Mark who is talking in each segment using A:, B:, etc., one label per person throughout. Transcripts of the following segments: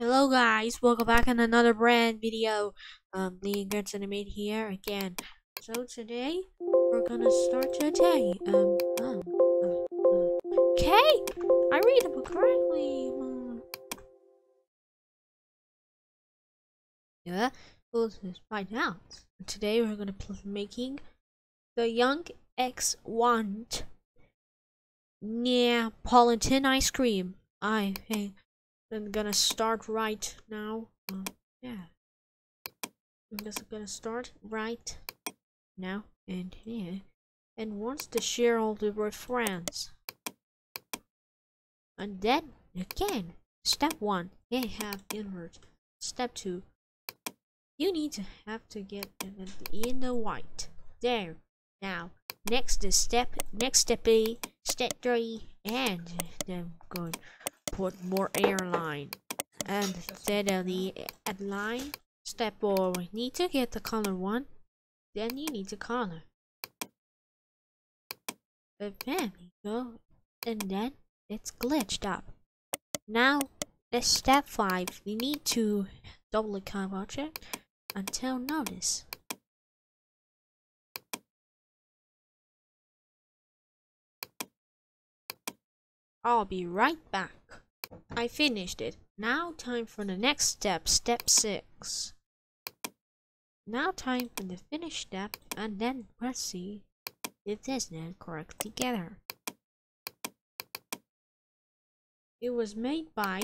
A: Hello guys, welcome back in another brand video. Um, Lee Gets Animate here again. So today, we're gonna start today. Um, um, uh, uh, okay, I read the book correctly. Um, yeah, well, let's find out. Today we're gonna be making the Young X Want Neapolitan ice cream. I think I'm gonna start right now. Uh, yeah. I'm just gonna start right now and here. And to share all the with friends. And then again, step one, you have invert. Step two, you need to have to get in the white. There. Now, next step, next step A, step three, and then going put more airline. And instead of the line. Step four we need to get the color one. Then you need to color. But then you go. And then it's glitched up. Now it's step five we need to double click object until notice. I'll be right back. I finished it. Now time for the next step, step 6. Now time for the finish step and then press C if this not correct together. It was made by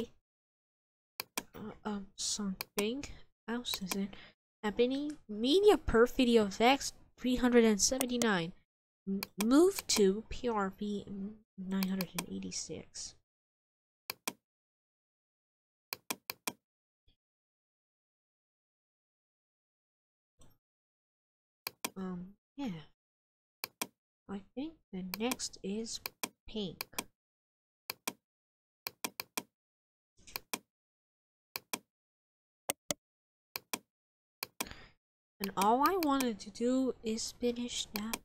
A: uh, um, something else is it happening media per video effects 379 M move to PRV 986 um yeah. I think the next is pink. And all I wanted to do is finish that.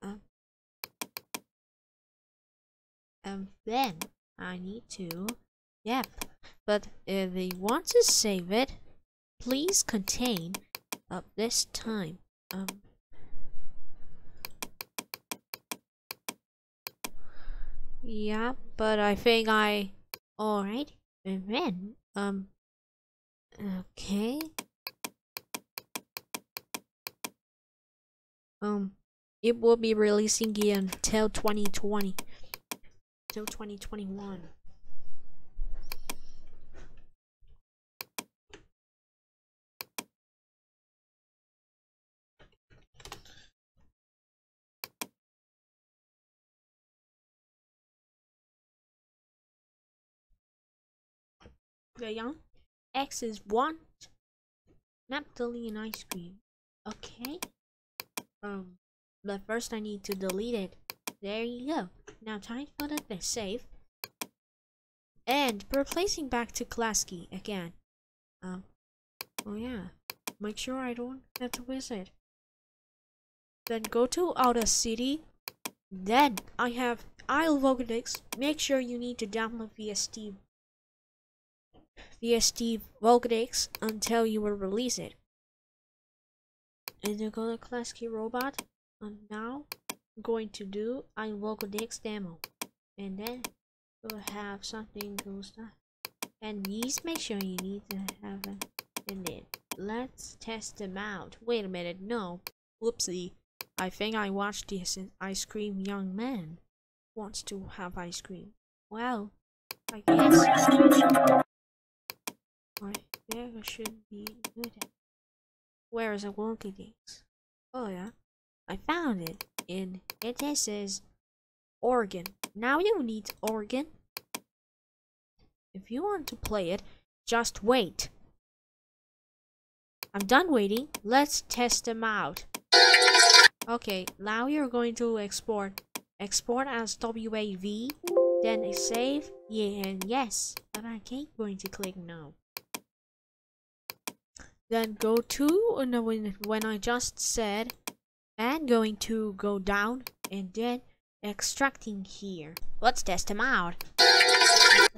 A: Um, and then I need to yep but if they want to save it please contain up this time. Um. Yeah, but I think I. Alright, and then, um. Okay. Um, it will be releasing again until 2020. Till 2021. Young X is one Neapolitan ice cream. Okay. Um but first I need to delete it. There you go. Now time for the save. And replacing back to Klasky again. Um oh yeah. Make sure I don't have to visit. Then go to Outer City. Then I have Isle Volcanics. Make sure you need to download Steam VST Volcanics until you will release it. And you're gonna Klasky robot. And now I'm going to do I Volcanics demo. And then we'll have something cool stuff. And these make sure you need to have it in it. Let's test them out. Wait a minute, no. Whoopsie. I think I watched this ice cream young man wants to have ice cream. Well, I guess Right there should be good. Where is the wonky things? Oh yeah, I found it. In it says organ. Now you need organ. If you want to play it, just wait. I'm done waiting. Let's test them out. Okay, now you're going to export. Export as WAV. Then save. Yeah, and yes. But I can't going to click no then go to uh, when when I just said and going to go down and then extracting here let's test them out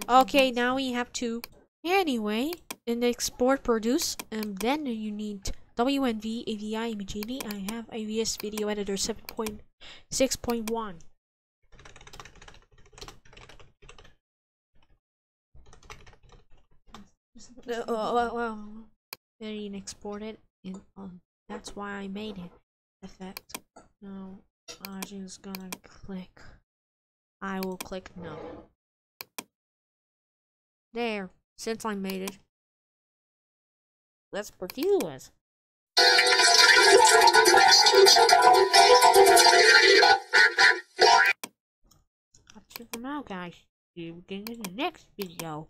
A: Okay, now we have to. Anyway, in export produce, and then you need WMV, AVI, ImageAD. I have AVS Video Editor 7.6.1. Uh, well, well, then export it, and um, that's why I made it. Effect. No, I'm just gonna click. I will click no. There, since I made it. Let's. That's it for now, guys. See you again in the next video.